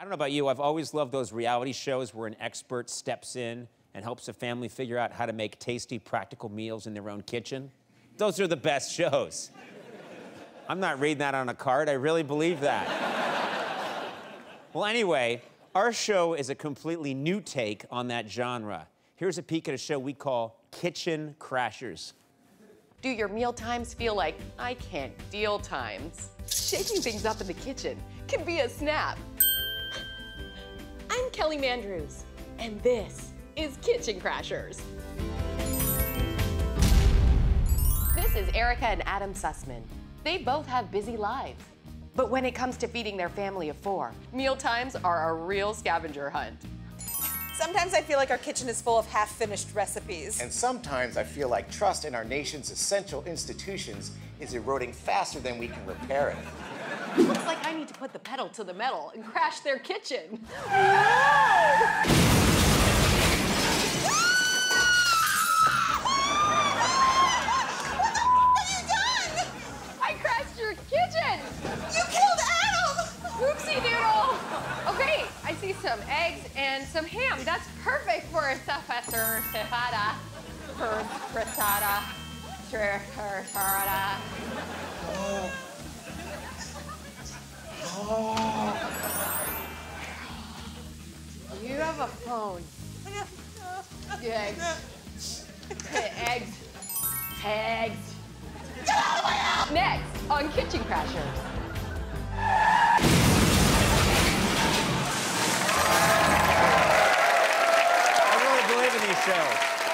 I don't know about you, I've always loved those reality shows where an expert steps in and helps a family figure out how to make tasty, practical meals in their own kitchen. Those are the best shows. I'm not reading that on a card, I really believe that. well, anyway, our show is a completely new take on that genre. Here's a peek at a show we call Kitchen Krashers. Do your meal times feel like I can't deal times? Shaking things up in the kitchen can be a snap. I'm Kelly Mandrews, and this is Kitchen Krashers. This is Erica and Adam Sussman. They both have busy lives. But when it comes to feeding their family of four, meal times are a real scavenger hunt. Sometimes I feel like our kitchen is full of half-finished recipes. And sometimes I feel like trust in our nation's essential institutions is eroding faster than we can repair it. Looks like I need to put the pedal to the metal and crash their kitchen. What are you gun? I crashed your kitchen! You killed Adam! Oopsie doodle! Okay, I see some eggs and some ham. That's perfect for a safasur. Frittata. Have a phone. Eggs. Eggs. Eggs. Next on Kitchen Krashers. I really believe in these shows.